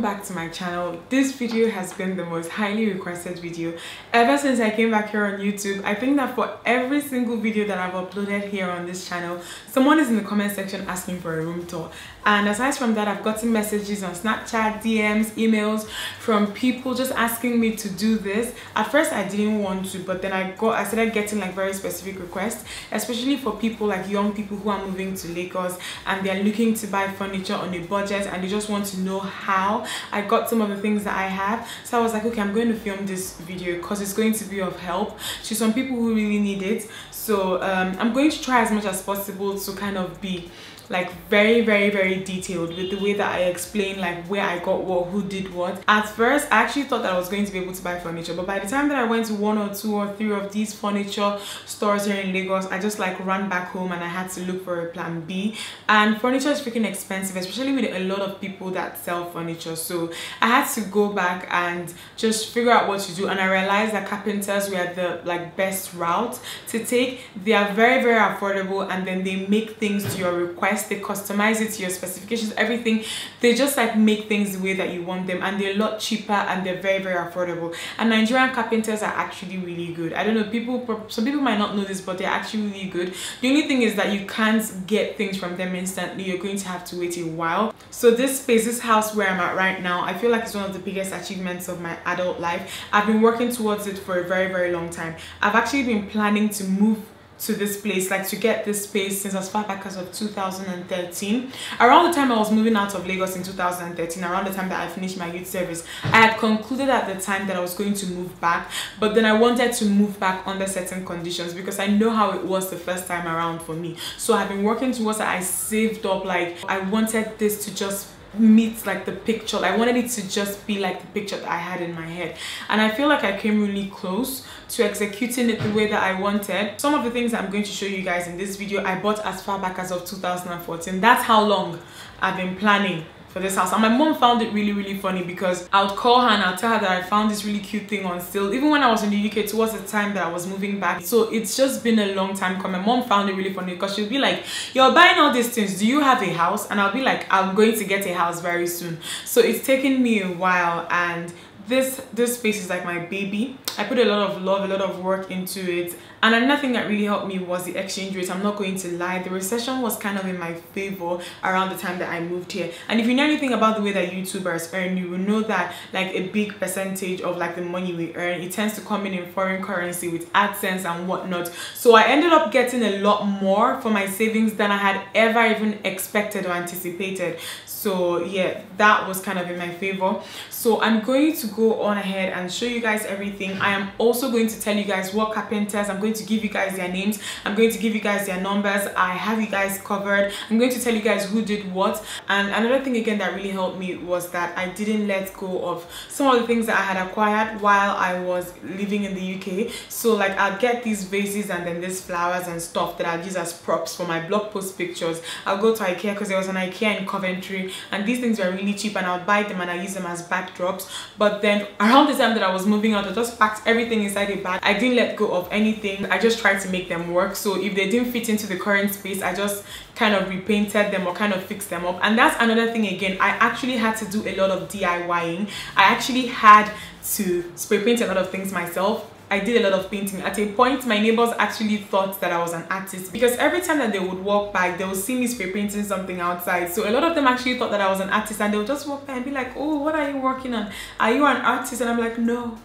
back to my channel. This video has been the most highly requested video ever since i came back here on youtube. I think that for every single video that i've uploaded here on this channel someone is in the comment section asking for a room tour. And aside from that i've gotten messages on snapchat dms emails from people just asking me to do this. At first i didn't want to but then i got i started getting like very specific requests especially for people like young people who are moving to lagos and they're looking to buy furniture on a budget and they just want to know how i got some of the things that i have. So i was like okay i'm going to film this video because it's going to be of help to some people who really need it. So um, i'm going to try as much as possible to kind of be like very very very detailed with the way that I explain like where I got what who did what. At first I actually thought that I was going to be able to buy furniture but by the time that I went to one or two or three of these furniture stores here in Lagos I just like ran back home and I had to look for a plan B. And furniture is freaking expensive especially with a lot of people that sell furniture. So I had to go back and just figure out what to do and I realized that carpenters were the like best route to take. They are very very affordable and then they make things to your request they customize it to your specifications everything. They just like make things the way that you want them and they're a lot cheaper and they're very very affordable. And nigerian carpenters are actually really good. I don't know people some people might not know this but they're actually really good. The only thing is that you can't get things from them instantly. You're going to have to wait a while. So this space this house where i'm at right now i feel like it's one of the biggest achievements of my adult life. I've been working towards it for a very very long time. I've actually been planning to move to this place like to get this space since as far back as of 2013 around the time i was moving out of lagos in 2013 around the time that i finished my youth service i had concluded at the time that i was going to move back but then i wanted to move back under certain conditions because i know how it was the first time around for me. So i've been working towards it i saved up like i wanted this to just meet like the picture. I wanted it to just be like the picture that i had in my head. And i feel like i came really close to executing it the way that i wanted. Some of the things i'm going to show you guys in this video i bought as far back as of 2014 that's how long i've been planning for this house. And my mom found it really really funny because I would call her and I'll tell her that I found this really cute thing on sale even when I was in the UK towards the time that I was moving back. So it's just been a long time coming my mom found it really funny because she'll be like you're buying all these things. Do you have a house? And I'll be like I'm going to get a house very soon. So it's taken me a while and this this space is like my baby. I put a lot of love a lot of work into it and another thing that really helped me was the exchange rate. I'm not going to lie the recession was kind of in my favor around the time that i moved here. And if you know anything about the way that youtubers earn you will know that like a big percentage of like the money we earn it tends to come in in foreign currency with adsense and whatnot. So i ended up getting a lot more for my savings than i had ever even expected or anticipated. So yeah that was kind of in my favor. So i'm going to go on ahead and show you guys everything. I am also going to tell you guys what carpenters i'm going to give you guys their names. I'm going to give you guys their numbers. I have you guys covered. I'm going to tell you guys who did what. And another thing again that really helped me was that i didn't let go of some of the things that i had acquired while i was living in the uk so like i'll get these vases and then these flowers and stuff that i'll use as props for my blog post pictures. I'll go to ikea because there was an ikea in coventry and these things were really cheap and I'll buy them and I use them as backdrops. But then around the time that I was moving out I just packed everything inside a bag. I didn't let go of anything I just tried to make them work so if they didn't fit into the current space I just kind of repainted them or kind of fixed them up and that's another thing again I actually had to do a lot of DIYing I actually had to spray paint a lot of things myself I did a lot of painting. At a point, my neighbors actually thought that I was an artist because every time that they would walk by, they would see me spray painting something outside. So a lot of them actually thought that I was an artist and they would just walk by and be like, oh, what are you working on? Are you an artist? And I'm like, no,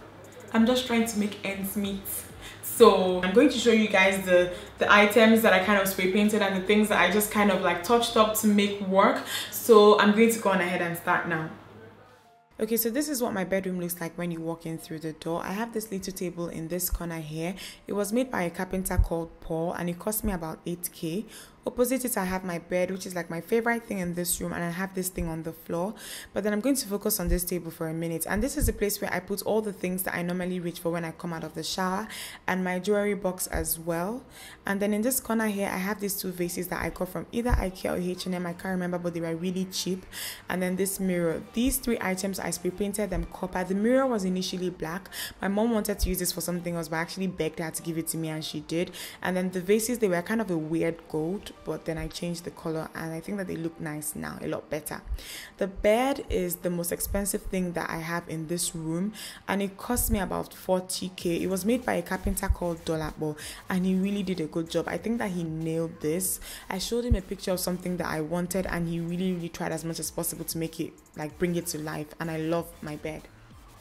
I'm just trying to make ends meet so i'm going to show you guys the the items that i kind of spray painted and the things that i just kind of like touched up to make work so i'm going to go on ahead and start now Okay, so this is what my bedroom looks like when you walk in through the door. I have this little table in this corner here. It was made by a carpenter called Paul and it cost me about 8k. Opposite it, I have my bed, which is like my favorite thing in this room, and I have this thing on the floor. But then I'm going to focus on this table for a minute. And this is the place where I put all the things that I normally reach for when I come out of the shower, and my jewelry box as well. And then in this corner here, I have these two vases that I got from either IKEA or H&M. I can't remember, but they were really cheap. And then this mirror. These three items, I spray painted them copper. The mirror was initially black. My mom wanted to use this for something else, but I actually begged her to give it to me, and she did. And then the vases, they were kind of a weird gold but then I changed the color and I think that they look nice now, a lot better. The bed is the most expensive thing that I have in this room and it cost me about 40k. It was made by a carpenter called Dolapo and he really did a good job. I think that he nailed this. I showed him a picture of something that I wanted and he really really tried as much as possible to make it like bring it to life and I love my bed.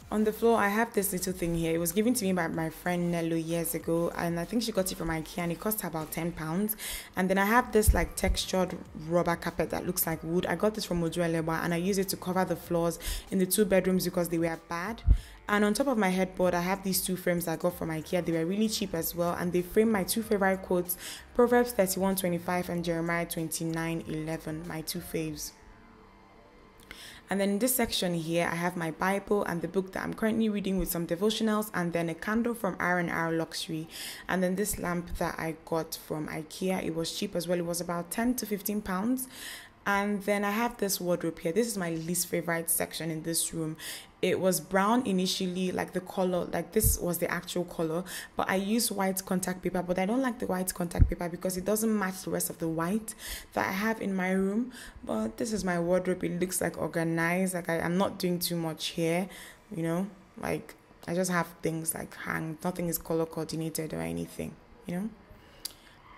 On the floor, I have this little thing here. It was given to me by my friend Nello years ago, and I think she got it from IKEA, and it cost about ten pounds. And then I have this like textured rubber carpet that looks like wood. I got this from Mojo Eleba, and I use it to cover the floors in the two bedrooms because they were bad. And on top of my headboard, I have these two frames I got from IKEA. They were really cheap as well, and they frame my two favorite quotes: Proverbs thirty-one twenty-five and Jeremiah twenty-nine eleven. My two faves. And then in this section here, I have my Bible and the book that I'm currently reading with some devotionals, and then a candle from R&R Luxury, and then this lamp that I got from IKEA. It was cheap as well. It was about 10 to 15 pounds. And then I have this wardrobe here. This is my least favorite section in this room. It was brown initially, like the color, like this was the actual color. But I used white contact paper, but I don't like the white contact paper because it doesn't match the rest of the white that I have in my room. But this is my wardrobe. It looks like organized. Like I, I'm not doing too much here, you know, like I just have things like hang. Nothing is color coordinated or anything, you know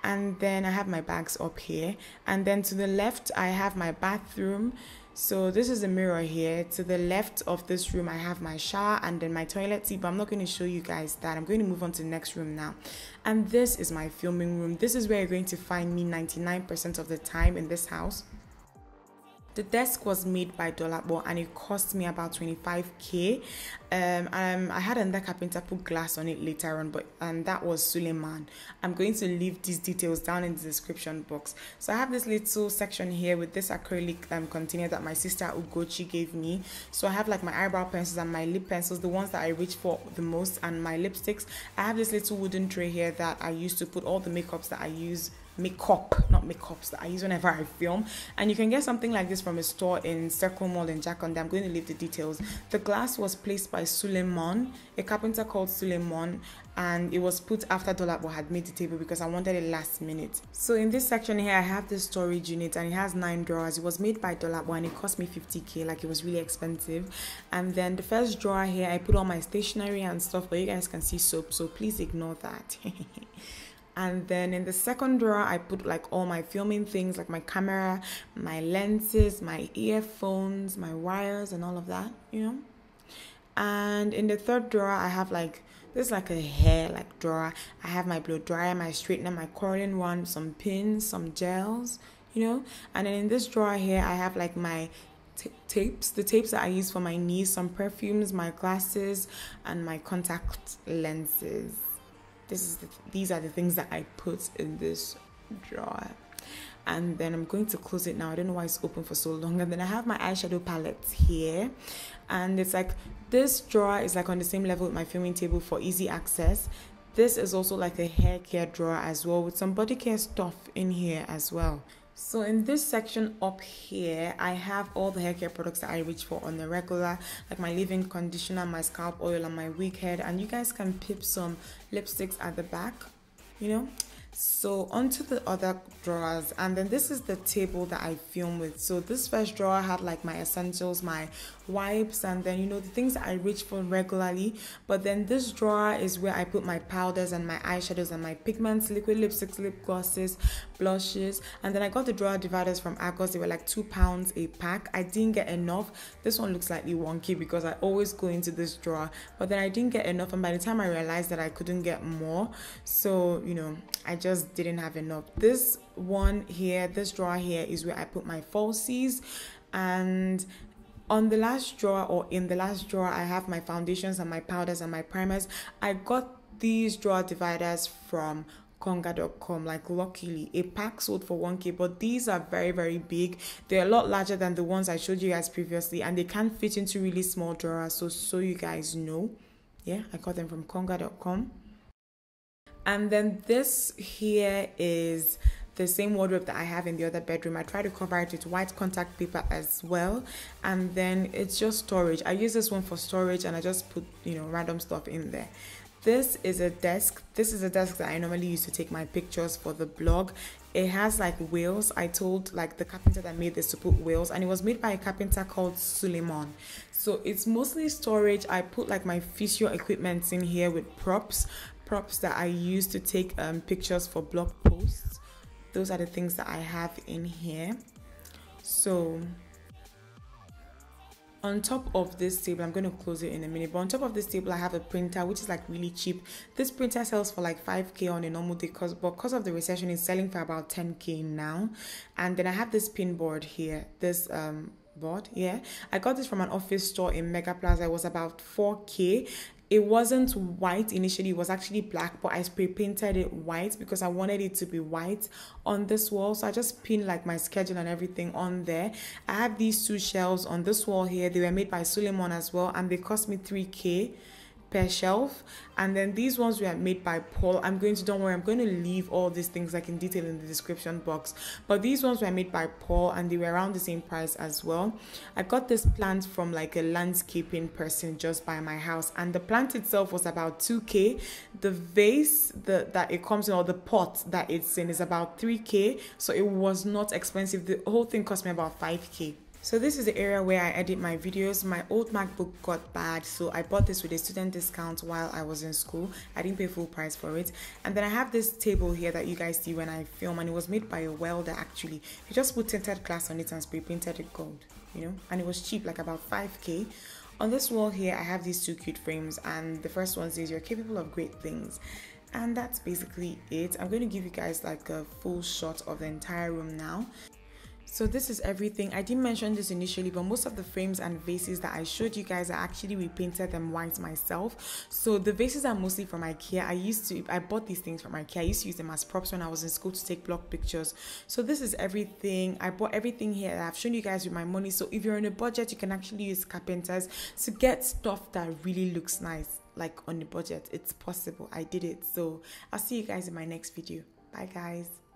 and then I have my bags up here. And then to the left I have my bathroom. So this is a mirror here. To the left of this room I have my shower and then my toilet seat but I'm not going to show you guys that. I'm going to move on to the next room now. And this is my filming room. This is where you're going to find me 99% of the time in this house the desk was made by Dolapo and it cost me about 25k. Um, um, I had another carpenter put glass on it later on, but and that was Suleiman. I'm going to leave these details down in the description box. So I have this little section here with this acrylic um, container that my sister Ugochi gave me. So I have like my eyebrow pencils and my lip pencils, the ones that I reach for the most, and my lipsticks. I have this little wooden tray here that I used to put all the makeups that I use makeup, not makeups that I use whenever I film. And you can get something like this from a store in Circle Mall in Jakande. I'm going to leave the details. The glass was placed by Suleiman, a carpenter called Suleiman, and it was put after Dolapo had made the table because I wanted it last minute. So in this section here, I have this storage unit and it has nine drawers. It was made by Dolapo and it cost me 50k, like it was really expensive. And then the first drawer here, I put all my stationery and stuff, but you guys can see soap, so please ignore that. and then in the second drawer i put like all my filming things like my camera my lenses my earphones my wires and all of that you know? And in the third drawer i have like this is like a hair like drawer. I have my blow dryer my straightener my curling one some pins some gels you know? And then in this drawer here i have like my tapes the tapes that i use for my knees some perfumes my glasses and my contact lenses this is the, these are the things that I put in this drawer and then I'm going to close it now. I don't know why it's open for so long. And then I have my eyeshadow palettes here, and it's like this drawer is like on the same level with my filming table for easy access. This is also like a hair care drawer as well with some body care stuff in here as well. So in this section up here, I have all the hair care products that I reach for on the regular, like my leave-in conditioner, my scalp oil, and my wig head. And you guys can pip some lipsticks at the back, you know so onto the other drawers and then this is the table that i film with so this first drawer had like my essentials my wipes and then you know the things i reach for regularly. But then this drawer is where i put my powders and my eyeshadows and my pigments liquid lipsticks lip glosses blushes. And then i got the drawer dividers from argos. They were like two pounds a pack. I didn't get enough. This one looks slightly wonky because i always go into this drawer. But then i didn't get enough and by the time i realized that i couldn't get more so you know i just didn't have enough. This one here, this drawer here is where I put my falsies. And on the last drawer or in the last drawer I have my foundations and my powders and my primers. I got these drawer dividers from konga.com like luckily a pack sold for 1k but these are very very big. They're a lot larger than the ones i showed you guys previously and they can fit into really small drawers so so you guys know. Yeah i got them from konga.com and then this here is the same wardrobe that I have in the other bedroom. I try to cover it with white contact paper as well. And then it's just storage. I use this one for storage and I just put, you know, random stuff in there. this is a desk this is a desk that i normally use to take my pictures for the blog it has like wheels i told like the carpenter that made this to put wheels and it was made by a carpenter called suleiman so it's mostly storage i put like my physio equipment in here with props props that i use to take um, pictures for blog posts those are the things that i have in here. So on top of this table i'm going to close it in a minute but on top of this table i have a printer which is like really cheap. This printer sells for like 5k on a normal day because but because of the recession it's selling for about 10k now. And then i have this pin board here this um board yeah. I got this from an office store in mega plaza. It was about 4k it wasn't white initially it was actually black but i spray painted it white because i wanted it to be white on this wall. So i just pinned like my schedule and everything on there. I have these two shelves on this wall here. They were made by suleiman as well and they cost me 3k per shelf. And then these ones were made by paul. I'm going to don't worry i'm going to leave all these things like in detail in the description box. But these ones were made by paul and they were around the same price as well. I got this plant from like a landscaping person just by my house. And the plant itself was about 2k the vase the, that it comes in or the pot that it's in is about 3k so it was not expensive. The whole thing cost me about 5k so this is the area where I edit my videos. My old MacBook got bad, so I bought this with a student discount while I was in school. I didn't pay full price for it. And then I have this table here that you guys see when I film, and it was made by a welder actually. He just put tinted glass on it and spray painted it gold, you know, and it was cheap, like about 5k. On this wall here, I have these two cute frames, and the first one says, You're capable of great things and that's basically it i'm going to give you guys like a full shot of the entire room now so this is everything. I didn't mention this initially, but most of the frames and vases that I showed you guys, I actually repainted them white myself. So the vases are mostly from Ikea. I used to, I bought these things from Ikea. I used to use them as props when I was in school to take block pictures. So this is everything. I bought everything here. I've shown you guys with my money. So if you're in a budget, you can actually use carpenters to get stuff that really looks nice, like on a budget. It's possible. I did it. So I'll see you guys in my next video. Bye guys.